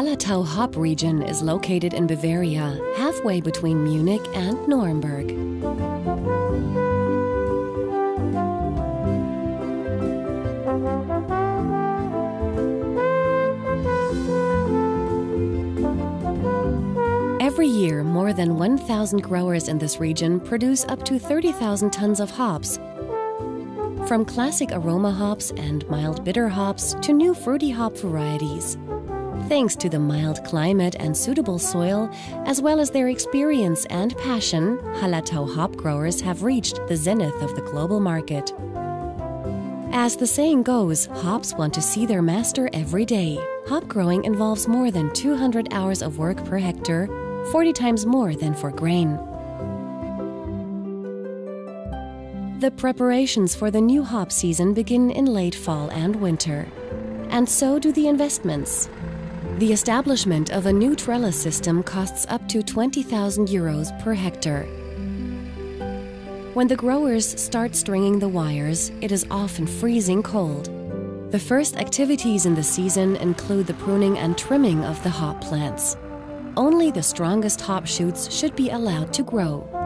Hallertau hop region is located in Bavaria, halfway between Munich and Nuremberg. Every year, more than 1,000 growers in this region produce up to 30,000 tons of hops. From classic aroma hops and mild bitter hops to new fruity hop varieties. Thanks to the mild climate and suitable soil, as well as their experience and passion, Hallertau hop growers have reached the zenith of the global market. As the saying goes, hops want to see their master every day. Hop growing involves more than 200 hours of work per hectare, 40 times more than for grain. The preparations for the new hop season begin in late fall and winter. And so do the investments. The establishment of a new trellis system costs up to 20,000 euros per hectare. When the growers start stringing the wires, it is often freezing cold. The first activities in the season include the pruning and trimming of the hop plants. Only the strongest hop shoots should be allowed to grow.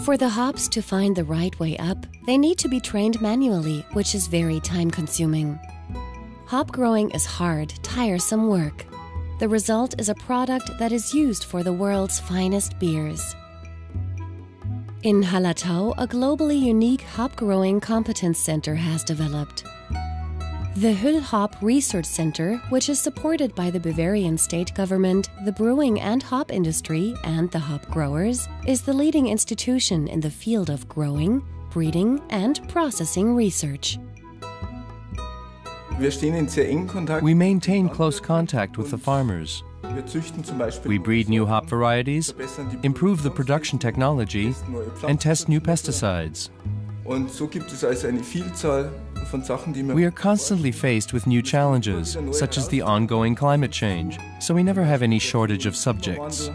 For the hops to find the right way up, they need to be trained manually, which is very time consuming. Hop growing is hard, tiresome work. The result is a product that is used for the world's finest beers. In Hallertau, a globally unique hop growing competence center has developed. The Hüll Hop Research Center, which is supported by the Bavarian state government, the brewing and hop industry, and the hop growers, is the leading institution in the field of growing, breeding, and processing research. We maintain close contact with the farmers. We breed new hop varieties, improve the production technology, and test new pesticides. We are constantly faced with new challenges, such as the ongoing climate change, so we never have any shortage of subjects.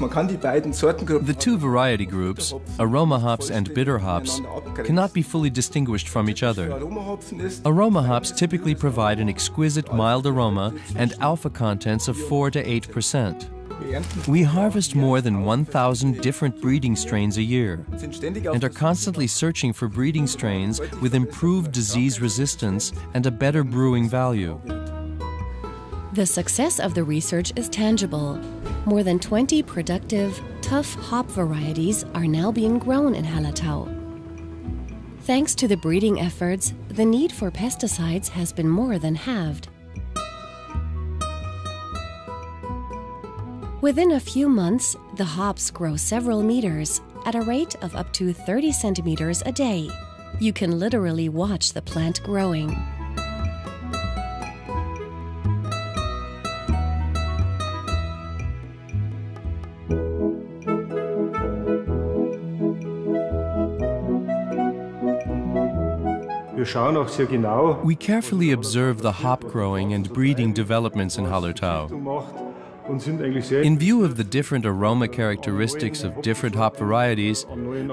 The two variety groups, aroma hops and bitter hops, cannot be fully distinguished from each other. Aroma hops typically provide an exquisite mild aroma and alpha contents of 4 to 8 percent. We harvest more than 1,000 different breeding strains a year and are constantly searching for breeding strains with improved disease resistance and a better brewing value. The success of the research is tangible. More than 20 productive, tough hop varieties are now being grown in Hallertau. Thanks to the breeding efforts, the need for pesticides has been more than halved. Within a few months, the hops grow several meters at a rate of up to 30 centimeters a day. You can literally watch the plant growing. We carefully observe the hop growing and breeding developments in Hallertau. In view of the different aroma characteristics of different hop varieties,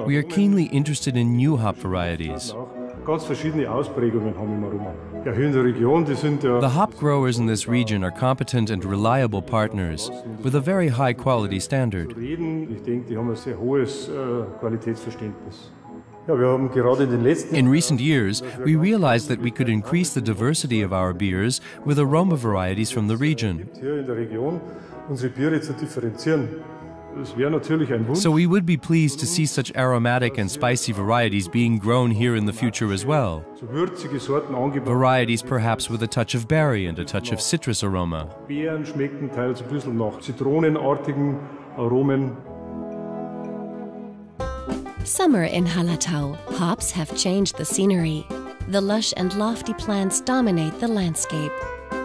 we are keenly interested in new hop varieties. The hop growers in this region are competent and reliable partners with a very high quality standard. In recent years, we realized that we could increase the diversity of our beers with aroma varieties from the region. So we would be pleased to see such aromatic and spicy varieties being grown here in the future as well. Varieties perhaps with a touch of berry and a touch of citrus aroma. Summer in Hallertau, hops have changed the scenery. The lush and lofty plants dominate the landscape.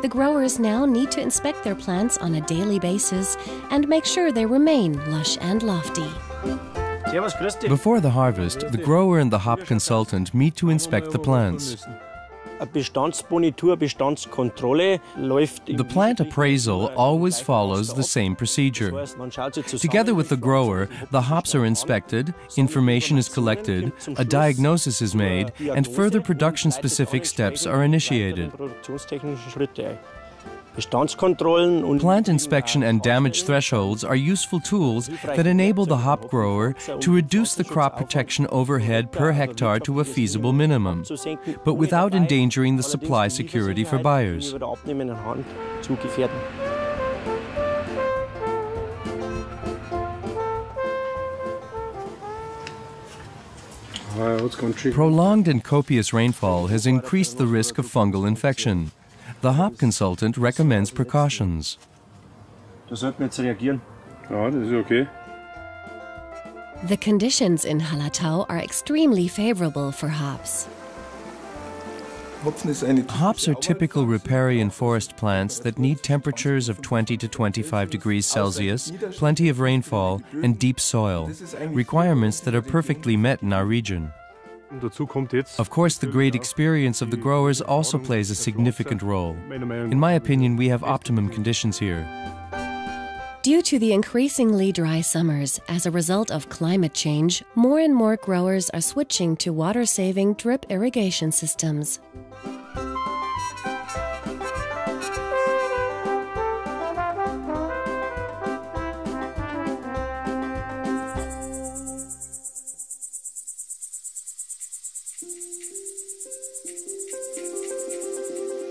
The growers now need to inspect their plants on a daily basis and make sure they remain lush and lofty. Before the harvest, the grower and the hop consultant meet to inspect the plants. The plant appraisal always follows the same procedure. Together with the grower, the hops are inspected, information is collected, a diagnosis is made, and further production specific steps are initiated. Plant inspection and damage thresholds are useful tools that enable the hop grower to reduce the crop protection overhead per hectare to a feasible minimum, but without endangering the supply security for buyers. Prolonged and copious rainfall has increased the risk of fungal infection. The hop consultant recommends precautions. The conditions in Hallertau are extremely favorable for hops. Hops are typical riparian forest plants that need temperatures of 20 to 25 degrees Celsius, plenty of rainfall, and deep soil, requirements that are perfectly met in our region. Of course, the great experience of the growers also plays a significant role. In my opinion, we have optimum conditions here. Due to the increasingly dry summers as a result of climate change, more and more growers are switching to water saving drip irrigation systems.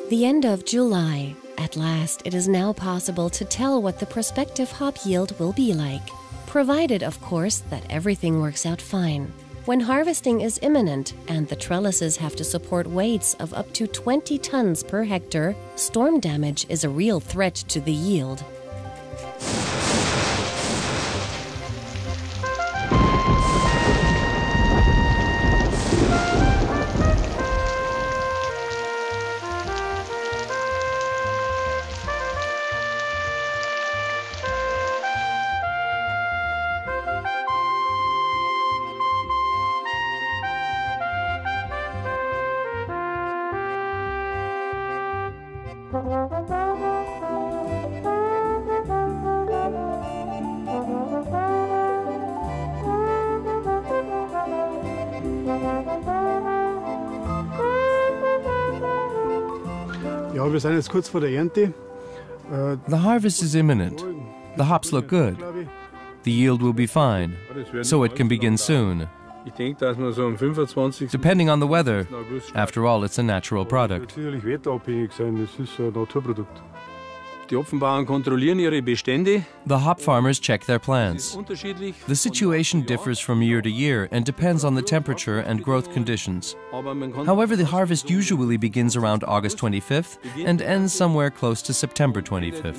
The end of July. At last, it is now possible to tell what the prospective hop yield will be like, provided, of course, that everything works out fine. When harvesting is imminent and the trellises have to support weights of up to 20 tons per hectare, storm damage is a real threat to the yield. The harvest is imminent. The hops look good. The yield will be fine, so it can begin soon. Depending on the weather. After all, it's a natural product. The hop farmers check their plants. The situation differs from year to year and depends on the temperature and growth conditions. However, the harvest usually begins around August 25th and ends somewhere close to September 25th.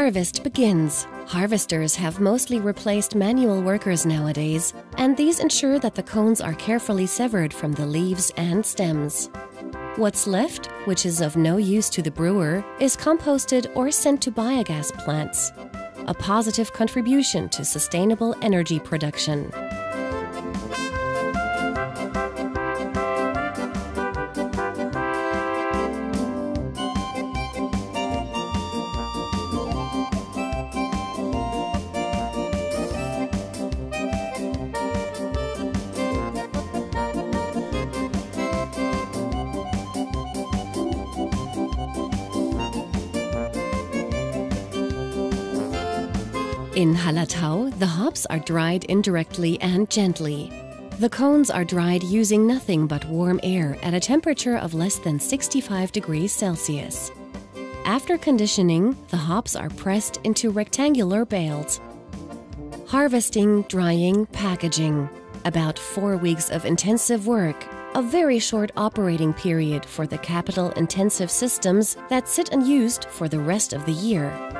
Harvest begins. Harvesters have mostly replaced manual workers nowadays, and these ensure that the cones are carefully severed from the leaves and stems. What's left, which is of no use to the brewer, is composted or sent to biogas plants, a positive contribution to sustainable energy production. In Hallertau, the hops are dried indirectly and gently. The cones are dried using nothing but warm air at a temperature of less than 65 degrees Celsius. After conditioning, the hops are pressed into rectangular bales. Harvesting, drying, packaging. About four weeks of intensive work, a very short operating period for the capital intensive systems that sit unused for the rest of the year.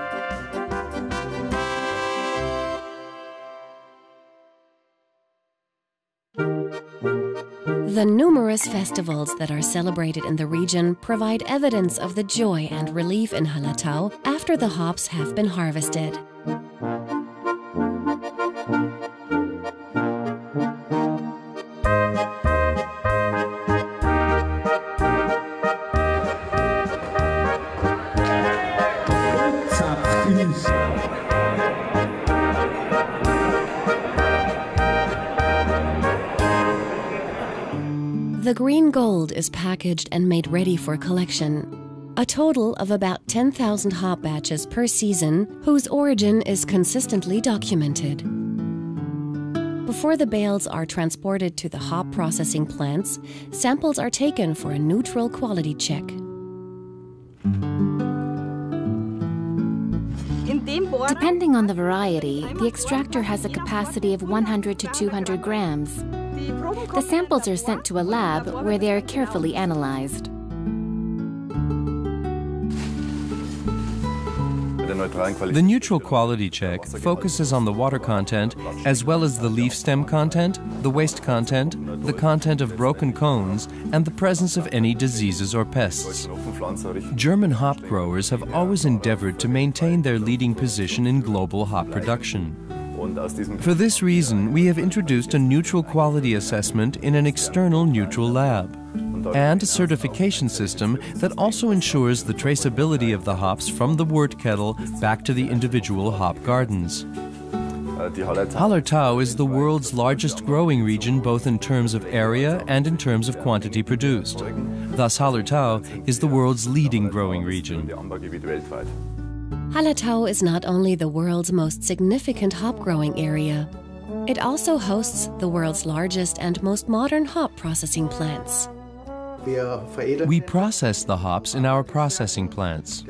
The numerous festivals that are celebrated in the region provide evidence of the joy and relief in Hallertau after the hops have been harvested. Green gold is packaged and made ready for collection. A total of about 10,000 hop batches per season, whose origin is consistently documented. Before the bales are transported to the hop processing plants, samples are taken for a neutral quality check. Depending on the variety, the extractor has a capacity of 100 to 200 grams. The samples are sent to a lab where they are carefully analyzed. The neutral quality check focuses on the water content as well as the leaf stem content, the waste content, the content of broken cones, and the presence of any diseases or pests. German hop growers have always endeavored to maintain their leading position in global hop production. For this reason, we have introduced a neutral quality assessment in an external neutral lab and a certification system that also ensures the traceability of the hops from the wort kettle back to the individual hop gardens. Hallertau is the world's largest growing region both in terms of area and in terms of quantity produced. Thus, Hallertau is the world's leading growing region. Hallertau is not only the world's most significant hop growing area, it also hosts the world's largest and most modern hop processing plants. We process the hops in our processing plants.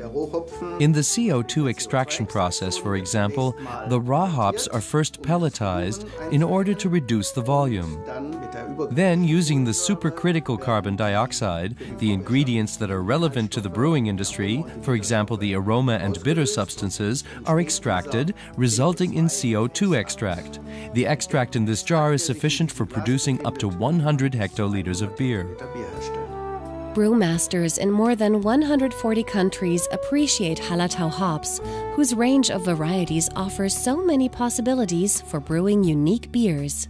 In the CO2 extraction process, for example, the raw hops are first pelletized in order to reduce the volume. Then, using the supercritical carbon dioxide, the ingredients that are relevant to the brewing industry, for example the aroma and bitter substances, are extracted, resulting in CO2 extract. The extract in this jar is sufficient for producing up to 100 hectoliters of beer. Brewmasters in more than 140 countries appreciate Hallertau hops, whose range of varieties offers so many possibilities for brewing unique beers.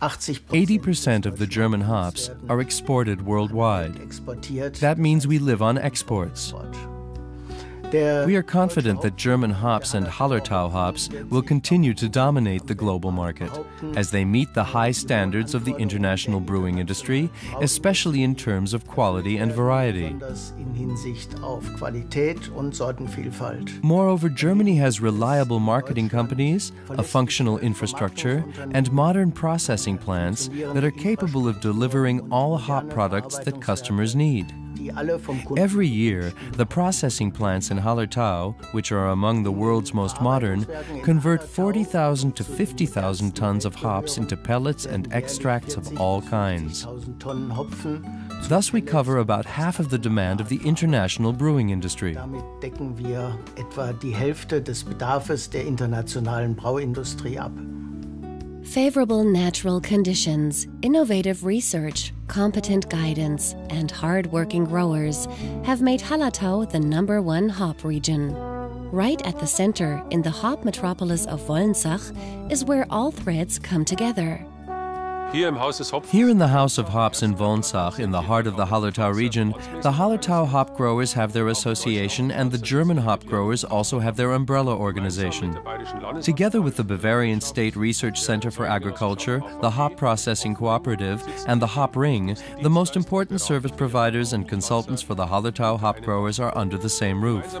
80% of the German hops are exported worldwide. That means we live on exports. We are confident that German hops and Hallertau hops will continue to dominate the global market as they meet the high standards of the international brewing industry, especially in terms of quality and variety. Moreover, Germany has reliable marketing companies, a functional infrastructure, and modern processing plants that are capable of delivering all hop products that customers need. Every year, the processing plants in Hallertau, which are among the world's most modern, convert 40,000 to 50,000 tons of hops into pellets and extracts of all kinds. Thus, we cover about half of the demand of the international brewing industry. Damit decken wir etwa die Hälfte des der internationalen Brauindustrie ab. Favorable natural conditions, innovative research, competent guidance, and hard-working growers have made Hallertau the number one hop region. Right at the center, in the hop metropolis of Wolnzach, is where all threads come together. Here in the House of Hops in Wolnzach, in the heart of the Hallertau region, the Hallertau hop growers have their association and the German hop growers also have their umbrella organization. Together with the Bavarian State Research Center for Agriculture, the Hop Processing Cooperative, and the Hop Ring, the most important service providers and consultants for the Hallertau hop growers are under the same roof.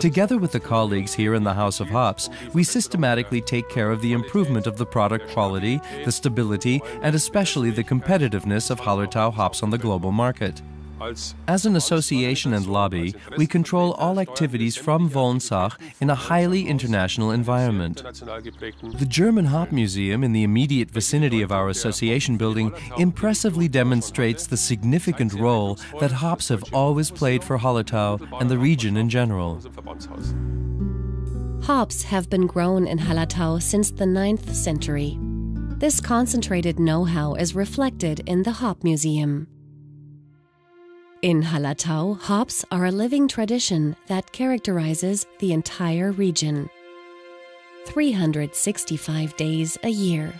Together with the colleagues here in the House of Hops, we systematically take care of the improvement of the product quality, the stability and especially the competitiveness of Hallertau hops on the global market. As an association and lobby, we control all activities from Wolnzach in a highly international environment. The German Hop Museum in the immediate vicinity of our association building impressively demonstrates the significant role that hops have always played for Hallertau and the region in general. Hops have been grown in Hallertau since the 9th century. This concentrated know how is reflected in the Hop Museum. In Hallertau, hops are a living tradition that characterizes the entire region. 365 days a year.